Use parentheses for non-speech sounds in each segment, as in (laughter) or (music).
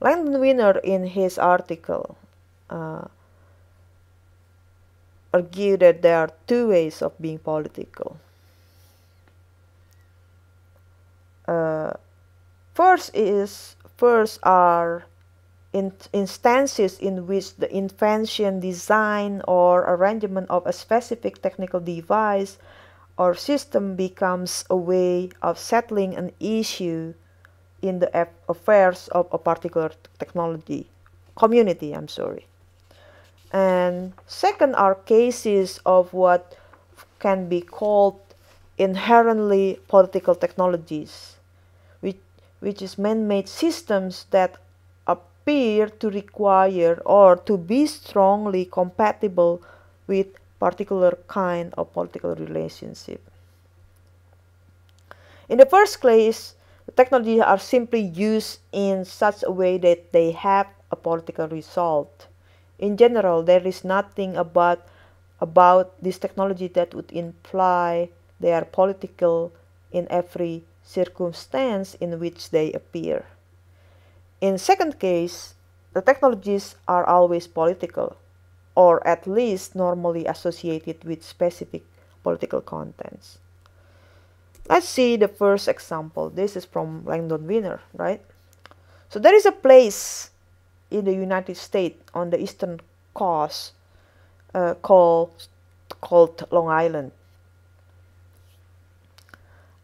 Langdon Winner, in his article, uh, argued that there are two ways of being political. Uh, first is first are in instances in which the invention, design, or arrangement of a specific technical device or system becomes a way of settling an issue in the affairs of a particular technology community. I'm sorry. And second are cases of what can be called inherently political technologies, which, which is man-made systems that appear to require or to be strongly compatible with particular kind of political relationship. In the first place, the technologies are simply used in such a way that they have a political result. In general, there is nothing about about this technology that would imply they are political in every circumstance in which they appear. In second case, the technologies are always political, or at least normally associated with specific political contents. Let's see the first example. This is from Langdon Winner, right? So there is a place in the United States on the eastern coast uh, called called Long Island.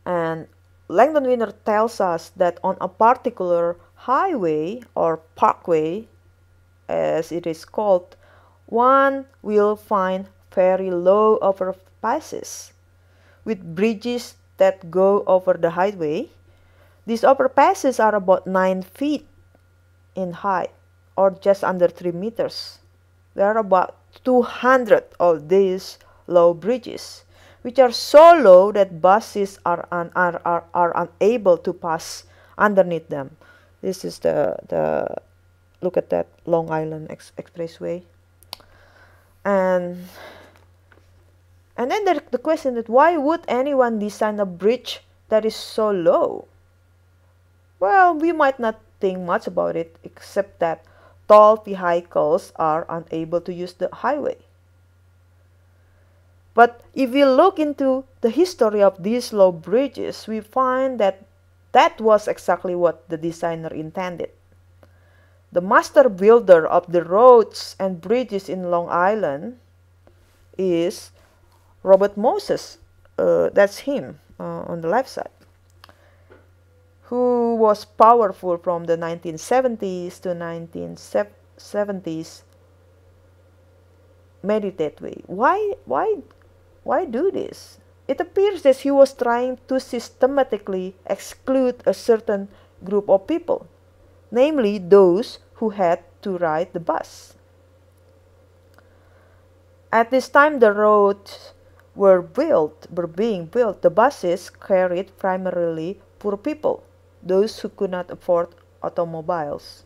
And Langdon Winner tells us that on a particular highway or parkway, as it is called, one will find very low overpasses with bridges that go over the highway. These overpasses are about 9 feet in height or just under 3 meters. There are about 200 of these low bridges, which are so low that buses are, un are, are, are unable to pass underneath them. This is the, the look at that Long Island Ex Expressway. And and then there, the question that why would anyone design a bridge that is so low? Well, we might not think much about it except that tall vehicles are unable to use the highway. But if we look into the history of these low bridges, we find that that was exactly what the designer intended. The master builder of the roads and bridges in Long Island is Robert Moses. Uh, that's him uh, on the left side. Who was powerful from the 1970s to 1970s meditate way. Why, why, why do this? It appears that he was trying to systematically exclude a certain group of people, namely those who had to ride the bus. At this time, the roads were built, were being built. The buses carried primarily poor people, those who could not afford automobiles.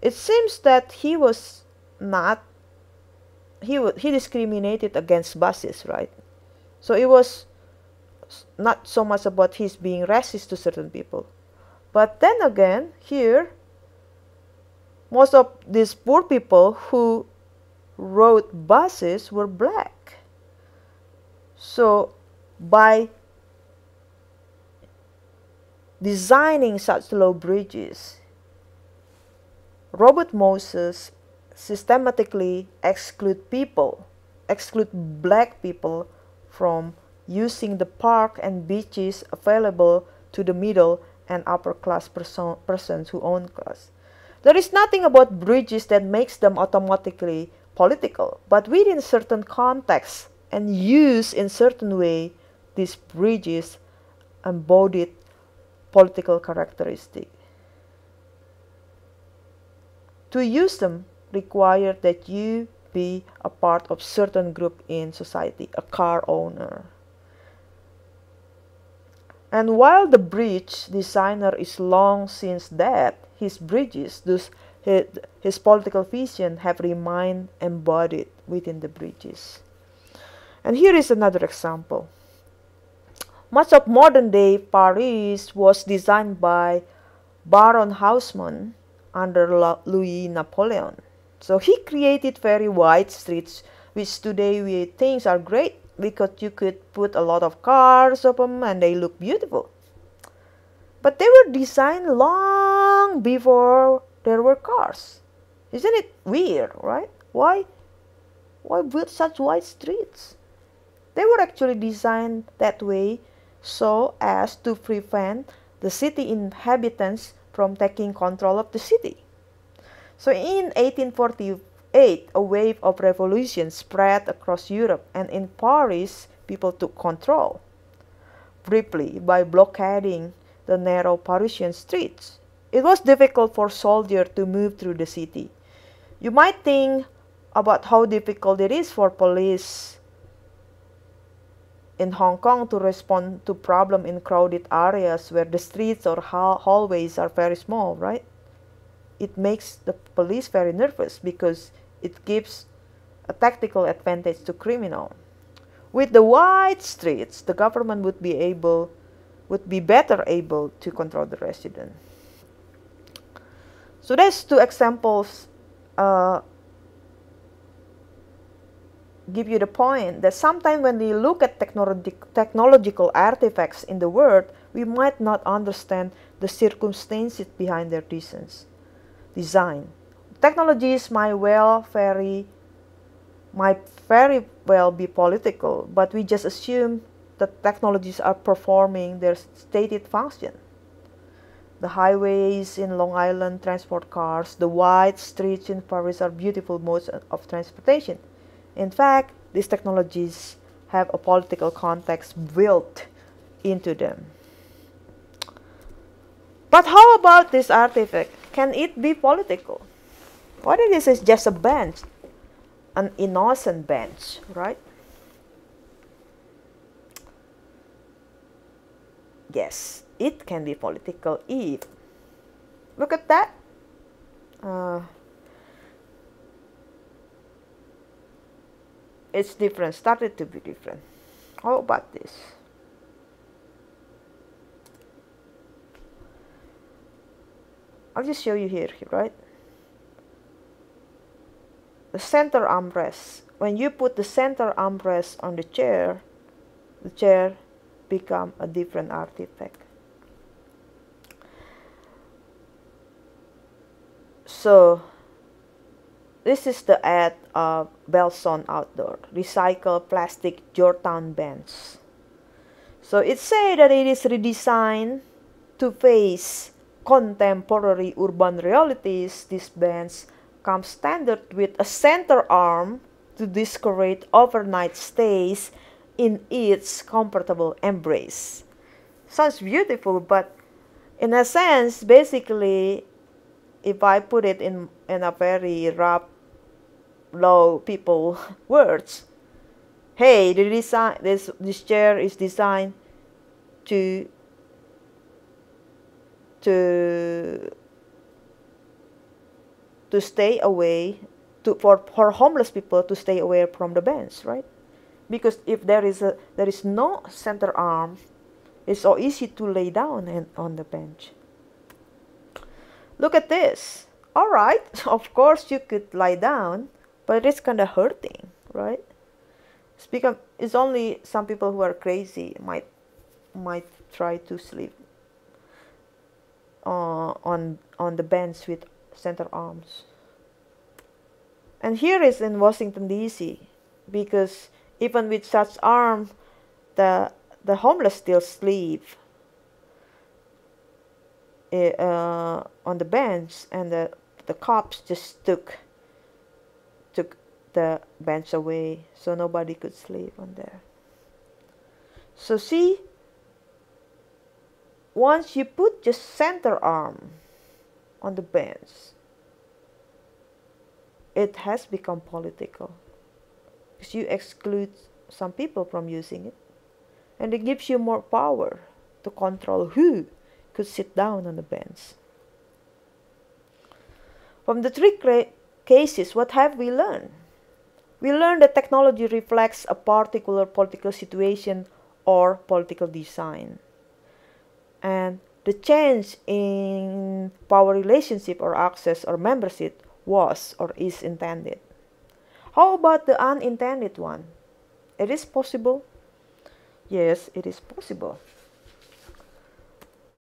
It seems that he was not he he discriminated against buses, right? So it was not so much about his being racist to certain people. But then again, here, most of these poor people who rode buses were black. So by designing such low bridges, Robert Moses systematically exclude people, exclude black people from using the park and beaches available to the middle and upper class person, persons who own cars. There is nothing about bridges that makes them automatically political, but within certain contexts and use in certain way, these bridges embodied political characteristic. To use them, require that you be a part of certain group in society, a car owner. And while the bridge designer is long since dead, his bridges, his, his political vision have remained embodied within the bridges. And here is another example. Much of modern day Paris was designed by Baron Haussmann under Louis Napoleon. So he created very wide streets, which today we think are great because you could put a lot of cars of them and they look beautiful. But they were designed long before there were cars. Isn't it weird, right? Why, why build such wide streets? They were actually designed that way so as to prevent the city inhabitants from taking control of the city. So in 1848, a wave of revolution spread across Europe, and in Paris, people took control briefly by blockading the narrow Parisian streets. It was difficult for soldiers to move through the city. You might think about how difficult it is for police in Hong Kong to respond to problem in crowded areas where the streets or hallways are very small, right? It makes the police very nervous because it gives a tactical advantage to criminal. With the wide streets, the government would be able would be better able to control the resident. So that's two examples uh, give you the point that sometimes when we look at technologi technological artifacts in the world, we might not understand the circumstances behind their designs. Design. Technologies might well very might very well be political, but we just assume that technologies are performing their stated function. The highways in Long Island transport cars, the wide streets in Paris are beautiful modes of transportation. In fact, these technologies have a political context built into them. But how about this artifact? Can it be political? What it is is just a bench, an innocent bench, right? Yes, it can be political if. Look at that. Uh, it's different, started to be different. How about this? I'll just show you here, right? The center armrest. When you put the center armrest on the chair, the chair become a different artifact. So this is the ad of Belson Outdoor, recycle plastic Georgetown bench. So it says that it is redesigned to face contemporary urban realities. These bench come standard with a center arm to discourage overnight stays in its comfortable embrace. Sounds beautiful, but in a sense, basically, if I put it in, in a very rough low people (laughs) words. Hey, the design this this chair is designed to to to stay away to for, for homeless people to stay away from the bench, right? Because if there is a there is no center arm, it's so easy to lay down and on the bench. Look at this. All right, (laughs) of course you could lie down, but it's kind of hurting, right? Because it's only some people who are crazy might might try to sleep uh, on on the bench with center arms. And here is in Washington D.C. because even with such arm, the the homeless still sleep eh, uh, on the bench, and the the cops just took the bench away so nobody could sleep on there. So see, once you put just center arm on the bench, it has become political because you exclude some people from using it and it gives you more power to control who could sit down on the bench. From the three cases, what have we learned? We learned that technology reflects a particular political situation or political design. And the change in power relationship or access or membership was or is intended. How about the unintended one? It is possible. Yes, it is possible.